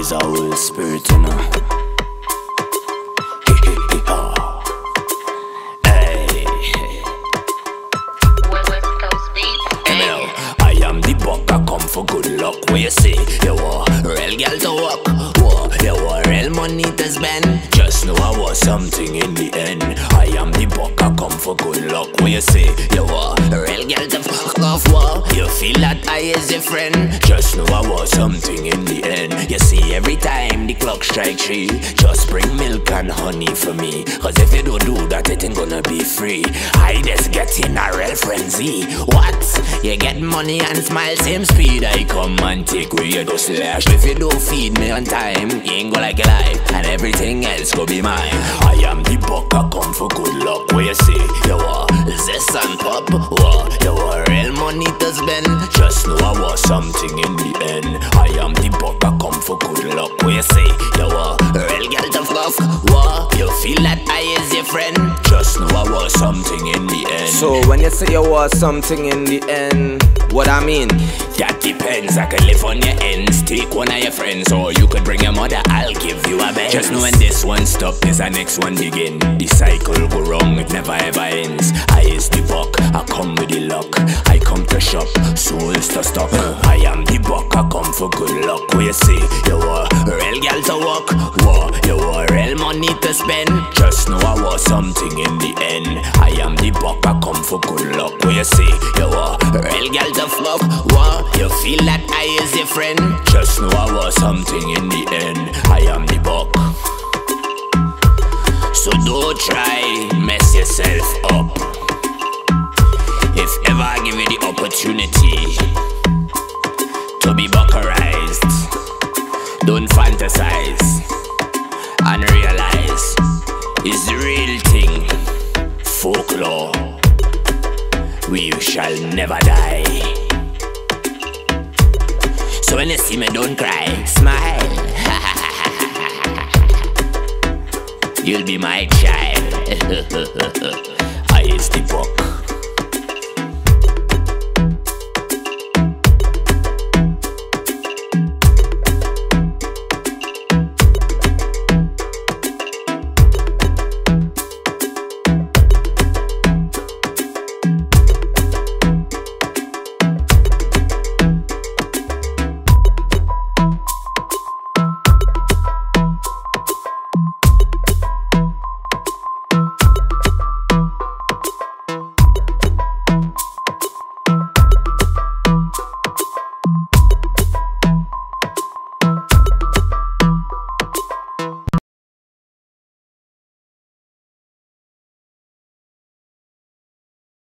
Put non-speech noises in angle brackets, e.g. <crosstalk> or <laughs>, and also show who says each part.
Speaker 1: is our Spirit, you know. I am the buck, come for good luck. Where you say you are real girl to walk. Whoa, you are real money to spend. Just know I was something in the end. I am the buck, I come for good luck. Where you say you are real girl to fuck off. Whoa. You feel that I is your friend. Just know I was something in the end. You see, every time the clock strike three, just bring milk and honey for me. Cause if you don't do that, it ain't gonna be free. I just get in a real frenzy. What? You get money and smile, same speed. I come and take away your slash. If you don't feed me on time, you ain't gonna like a life. And everything else go be mine. I am the buck, I come for good luck. Where you say, you are this and pop. What? Spend. Just know I was something in the end. I am the buck, I come for good luck. Where you say, you uh, are real girl to fluff. What? You feel that I is your friend. Just know I was something in the end. So
Speaker 2: when you say you was something in the end, what I mean?
Speaker 1: That depends. I could live on your ends. Take one of your friends, or you could bring your mother. I'll give you a bed. Just know when this one stop, is the next one begin. The cycle go wrong, it never ever ends. I is the buck, I come with the luck. Come to shop, stock. I am the buck, I come for good luck. You say you are real girl to walk, war. You are real money to spend. Just know I was something in the end. I am the buck, I come for good luck. You say you are real girl to fuck, war. You feel that I is your friend. Just know I was something in the end. I am the buck. So don't try mess yourself up. If ever I give you the opportunity to be buckerized, don't fantasize and realize it's the real thing. Folklore, we shall never die. So when you see me, don't cry, smile. <laughs> You'll be my child. <laughs> I is the book.